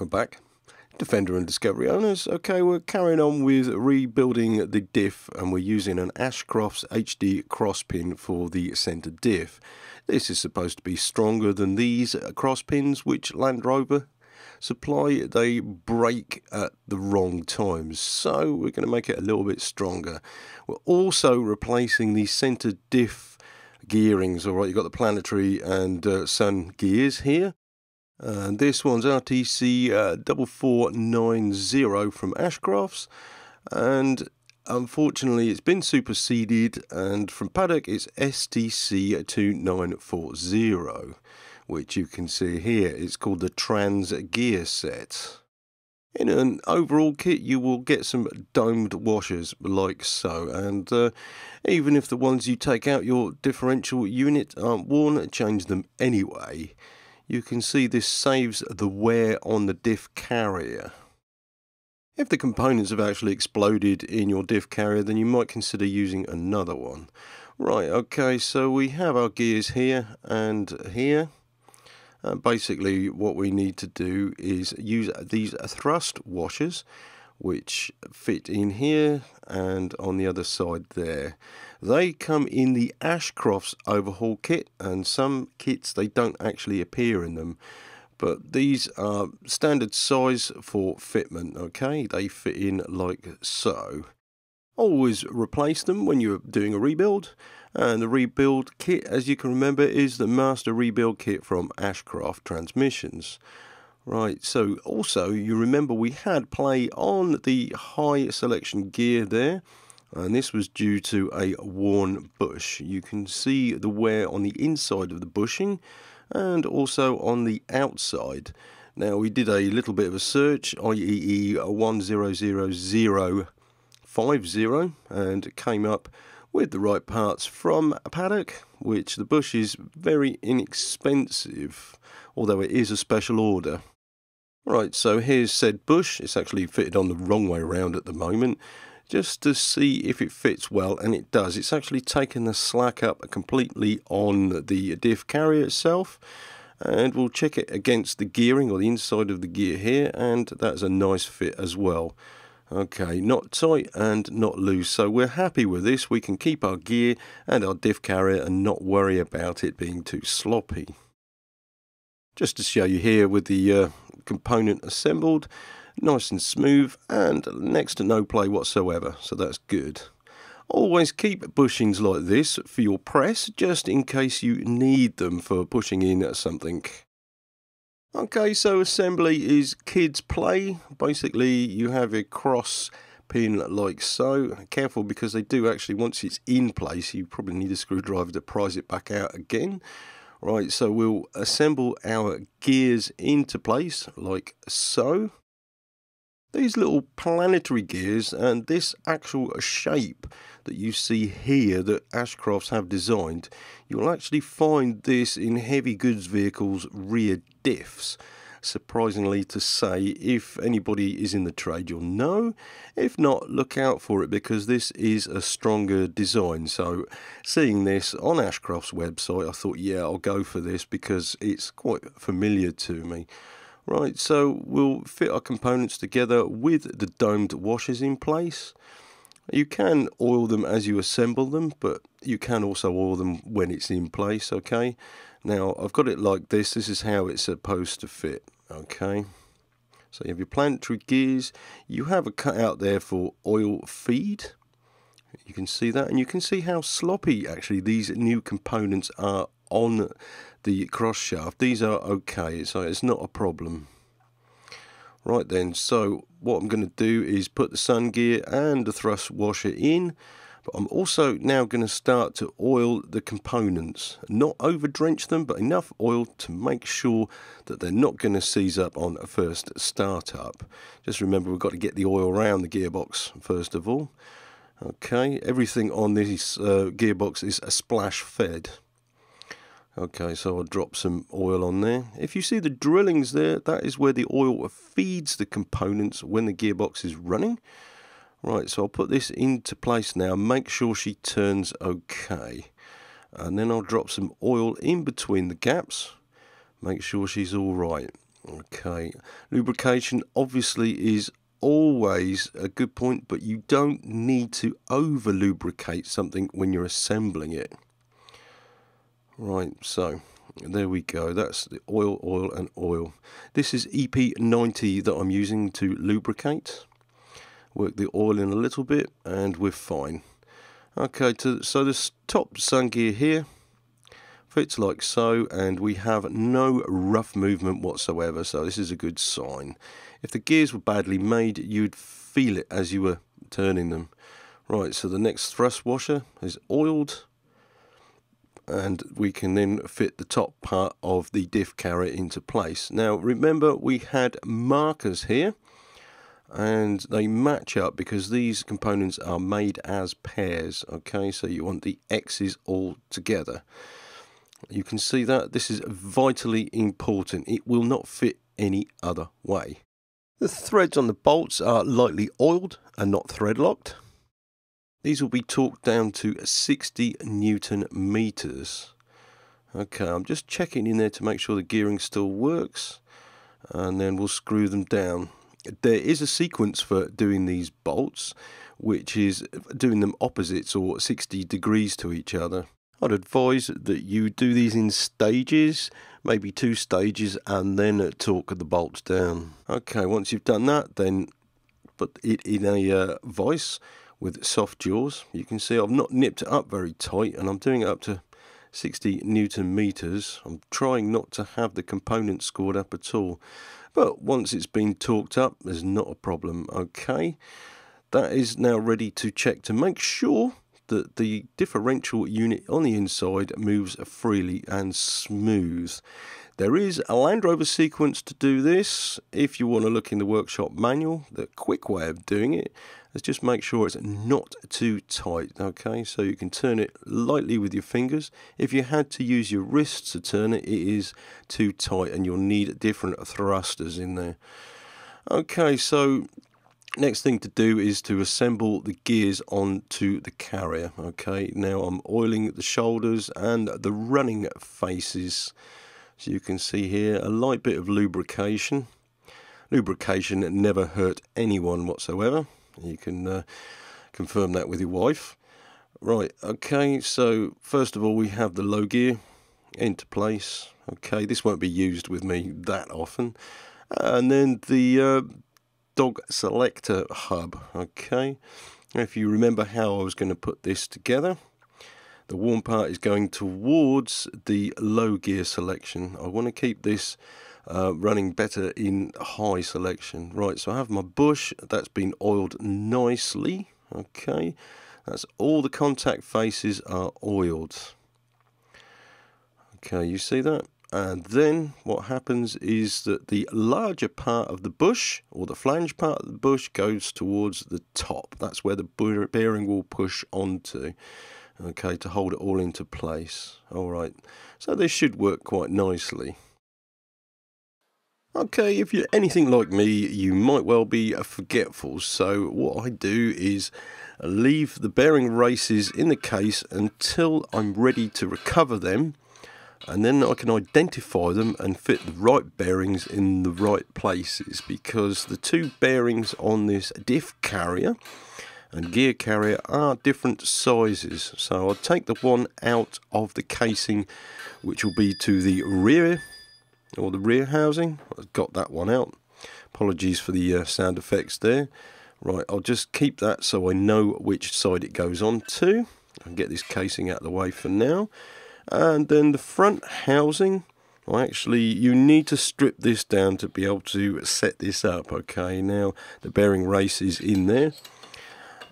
Welcome back. Defender and Discovery owners. Okay, we're carrying on with rebuilding the diff and we're using an Ashcroft's HD cross pin for the centre diff. This is supposed to be stronger than these cross pins which Land Rover supply. They break at the wrong times, so we're going to make it a little bit stronger. We're also replacing the centre diff gearings. All right, you've got the planetary and uh, sun gears here. And this one's RTC uh, 4490 from Ashcrofts. And unfortunately, it's been superseded. And from Paddock, it's STC 2940, which you can see here. It's called the Trans Gear Set. In an overall kit, you will get some domed washers like so, and uh, even if the ones you take out your differential unit aren't worn, change them anyway you can see this saves the wear on the diff carrier. If the components have actually exploded in your diff carrier, then you might consider using another one. Right, okay, so we have our gears here and here. Uh, basically, what we need to do is use these thrust washers which fit in here and on the other side there. They come in the Ashcrofts overhaul kit and some kits they don't actually appear in them but these are standard size for fitment okay they fit in like so. Always replace them when you're doing a rebuild and the rebuild kit as you can remember is the master rebuild kit from Ashcroft Transmissions. Right, so also you remember we had play on the high selection gear there, and this was due to a worn bush. You can see the wear on the inside of the bushing and also on the outside. Now we did a little bit of a search, IEE 100050, and came up with the right parts from a Paddock, which the bush is very inexpensive, although it is a special order. Right, so here's said bush. It's actually fitted on the wrong way around at the moment, just to see if it fits well, and it does. It's actually taken the slack up completely on the diff carrier itself, and we'll check it against the gearing or the inside of the gear here, and that's a nice fit as well. Okay, not tight and not loose, so we're happy with this. We can keep our gear and our diff carrier and not worry about it being too sloppy. Just to show you here with the uh, component assembled, nice and smooth, and next to no play whatsoever, so that's good. Always keep bushings like this for your press, just in case you need them for pushing in something. Okay, so assembly is kids play. Basically, you have a cross pin like so. Careful because they do actually, once it's in place, you probably need a screwdriver to prise it back out again. Right, so we'll assemble our gears into place like so. These little planetary gears and this actual shape that you see here that Ashcrofts have designed, you'll actually find this in heavy goods vehicles rear diffs surprisingly to say. If anybody is in the trade, you'll know. If not, look out for it because this is a stronger design. So, seeing this on Ashcroft's website, I thought, yeah, I'll go for this because it's quite familiar to me. Right, so we'll fit our components together with the domed washers in place. You can oil them as you assemble them, but you can also oil them when it's in place, okay? Now, I've got it like this. This is how it's supposed to fit, okay? So you have your planetary gears. You have a cutout there for oil feed. You can see that, and you can see how sloppy actually these new components are on the cross shaft. These are okay, so it's not a problem. Right then, so what I'm going to do is put the sun gear and the thrust washer in. But I'm also now going to start to oil the components. Not over drench them, but enough oil to make sure that they're not going to seize up on a first startup. Just remember we've got to get the oil around the gearbox first of all. Okay, everything on this uh, gearbox is a splash fed. Okay, so I'll drop some oil on there. If you see the drillings there, that is where the oil feeds the components when the gearbox is running. Right, so I'll put this into place now. Make sure she turns okay. And then I'll drop some oil in between the gaps. Make sure she's all right. Okay, lubrication obviously is always a good point, but you don't need to over lubricate something when you're assembling it. Right, so there we go. That's the oil, oil, and oil. This is EP90 that I'm using to lubricate. Work the oil in a little bit, and we're fine. Okay, to, so this top sun gear here fits like so, and we have no rough movement whatsoever, so this is a good sign. If the gears were badly made, you'd feel it as you were turning them. Right, so the next thrust washer is oiled and we can then fit the top part of the diff carrier into place. Now remember we had markers here and they match up because these components are made as pairs okay? So you want the X's all together. You can see that this is vitally important. It will not fit any other way. The threads on the bolts are lightly oiled and not thread locked these will be torqued down to 60 newton meters. Okay, I'm just checking in there to make sure the gearing still works and then we'll screw them down. There is a sequence for doing these bolts which is doing them opposites or 60 degrees to each other. I'd advise that you do these in stages, maybe two stages, and then torque the bolts down. Okay, once you've done that, then put it in a uh, vise with soft jaws. You can see I've not nipped it up very tight and I'm doing it up to 60 newton meters. I'm trying not to have the components scored up at all. But once it's been torqued up, there's not a problem. Okay, that is now ready to check to make sure that the differential unit on the inside moves freely and smooth. There is a Land Rover sequence to do this. If you want to look in the workshop manual, the quick way of doing it is just make sure it's not too tight. Okay, so you can turn it lightly with your fingers. If you had to use your wrists to turn it, it is too tight and you'll need different thrusters in there. Okay, so next thing to do is to assemble the gears onto the carrier. Okay, now I'm oiling the shoulders and the running faces. So you can see here a light bit of lubrication. Lubrication never hurt anyone whatsoever. You can uh, confirm that with your wife. Right, okay, so first of all we have the low gear into place. Okay, this won't be used with me that often. And then the uh, dog selector hub. Okay, if you remember how I was going to put this together, the warm part is going towards the low gear selection. I want to keep this uh, running better in high selection. Right, so I have my bush that's been oiled nicely. Okay, that's all the contact faces are oiled. Okay, you see that? And then what happens is that the larger part of the bush or the flange part of the bush goes towards the top. That's where the bearing will push onto okay, to hold it all into place. All right, so this should work quite nicely. Okay, if you're anything like me, you might well be forgetful. So what I do is leave the bearing races in the case until I'm ready to recover them. And then I can identify them and fit the right bearings in the right places because the two bearings on this diff carrier and gear carrier are different sizes. So I'll take the one out of the casing, which will be to the rear or the rear housing. I've got that one out. Apologies for the uh, sound effects there. Right, I'll just keep that so I know which side it goes on to. I'll get this casing out of the way for now. And then the front housing, well, actually, you need to strip this down to be able to set this up. Okay, now the bearing race is in there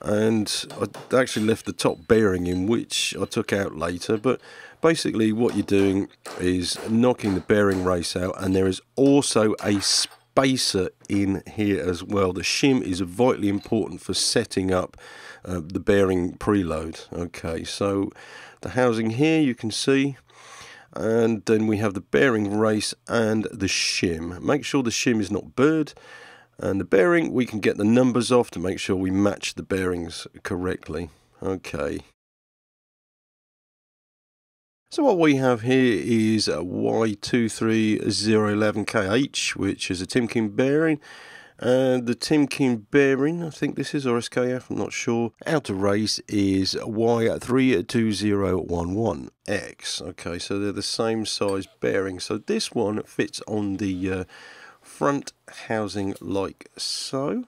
and I actually left the top bearing in which I took out later but basically what you're doing is knocking the bearing race out and there is also a spacer in here as well the shim is vitally important for setting up uh, the bearing preload okay so the housing here you can see and then we have the bearing race and the shim make sure the shim is not burred and the bearing, we can get the numbers off to make sure we match the bearings correctly. Okay. So what we have here is a Y23011KH, which is a Timken bearing. And the Timken bearing, I think this is, or SKF, I'm not sure. Outer race is Y32011X. Okay, so they're the same size bearing. So this one fits on the uh, front housing like so.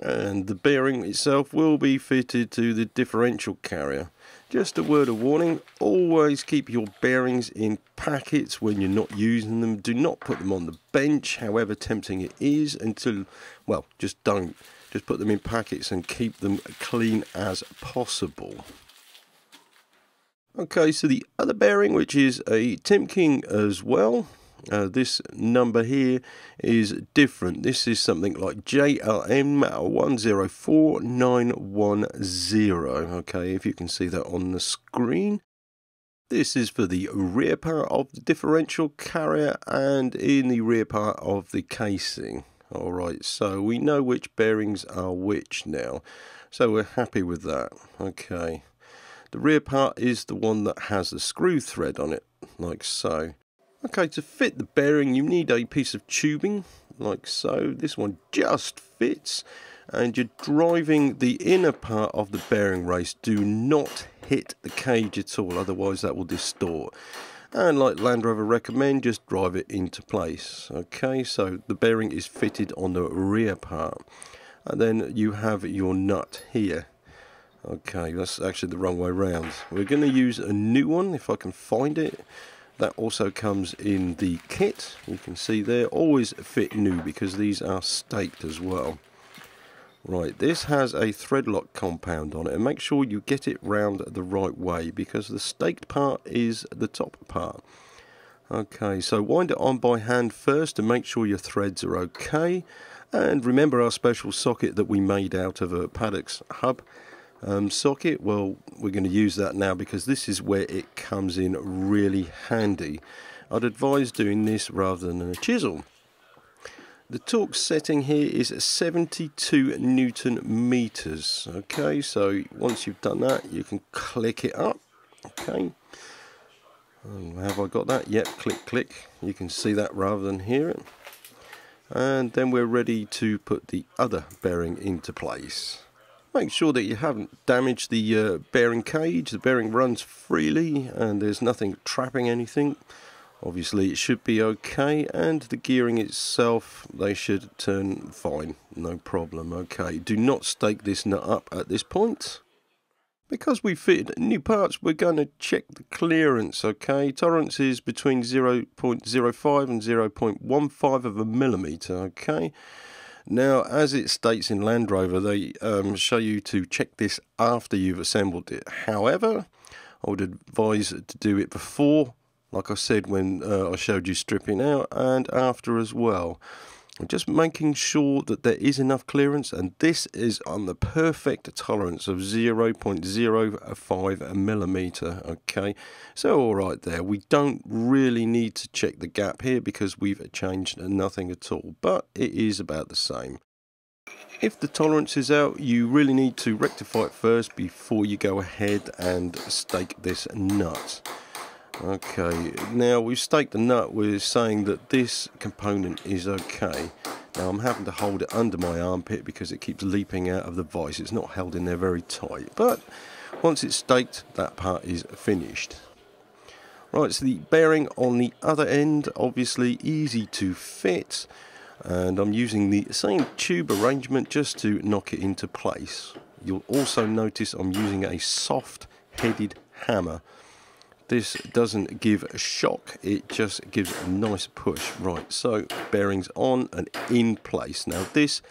And the bearing itself will be fitted to the differential carrier. Just a word of warning, always keep your bearings in packets when you're not using them. Do not put them on the bench, however tempting it is, until, well, just don't. Just put them in packets and keep them clean as possible. Okay, so the other bearing, which is a Timken as well, uh, this number here is different. This is something like JLM104910. Okay, if you can see that on the screen. This is for the rear part of the differential carrier and in the rear part of the casing. Alright, so we know which bearings are which now. So we're happy with that. Okay. The rear part is the one that has the screw thread on it, like so. Okay, to fit the bearing you need a piece of tubing, like so. This one just fits. And you're driving the inner part of the bearing race. Do not hit the cage at all, otherwise that will distort. And like Land Rover recommend, just drive it into place. Okay, so the bearing is fitted on the rear part. And then you have your nut here. Okay, that's actually the wrong way round. We're going to use a new one if I can find it. That also comes in the kit. You can see there, always fit new because these are staked as well. Right, this has a thread lock compound on it and make sure you get it round the right way because the staked part is the top part. Okay, so wind it on by hand first to make sure your threads are okay. And remember our special socket that we made out of a Paddock's hub um, socket, well, we're going to use that now because this is where it comes in really handy. I'd advise doing this rather than a chisel. The torque setting here is 72 Newton meters. Okay, so once you've done that, you can click it up. Okay, um, have I got that? Yep, click, click. You can see that rather than hear it. And then we're ready to put the other bearing into place. Make sure that you haven't damaged the uh, bearing cage. The bearing runs freely and there's nothing trapping anything. Obviously it should be okay and the gearing itself they should turn fine, no problem. Okay, do not stake this nut up at this point. Because we fitted new parts, we're going to check the clearance, okay? Tolerance is between 0.05 and 0.15 of a millimetre, okay? Now, as it states in Land Rover, they um, show you to check this after you've assembled it. However, I would advise to do it before, like I said when uh, I showed you stripping out, and after as well just making sure that there is enough clearance and this is on the perfect tolerance of 0.05 millimeter okay? So all right there we don't really need to check the gap here because we've changed nothing at all but it is about the same. If the tolerance is out you really need to rectify it first before you go ahead and stake this nut Okay, now we've staked the nut, we're saying that this component is okay. Now I'm having to hold it under my armpit because it keeps leaping out of the vise. It's not held in there very tight, but once it's staked, that part is finished. Right, so the bearing on the other end, obviously easy to fit, and I'm using the same tube arrangement just to knock it into place. You'll also notice I'm using a soft headed hammer this doesn't give a shock, it just gives a nice push. Right, so bearings on and in place. Now this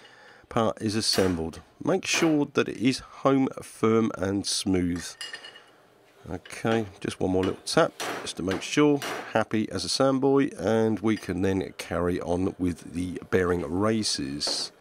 part is assembled. Make sure that it is home firm and smooth. Okay, just one more little tap just to make sure. Happy as a sandboy and we can then carry on with the bearing races.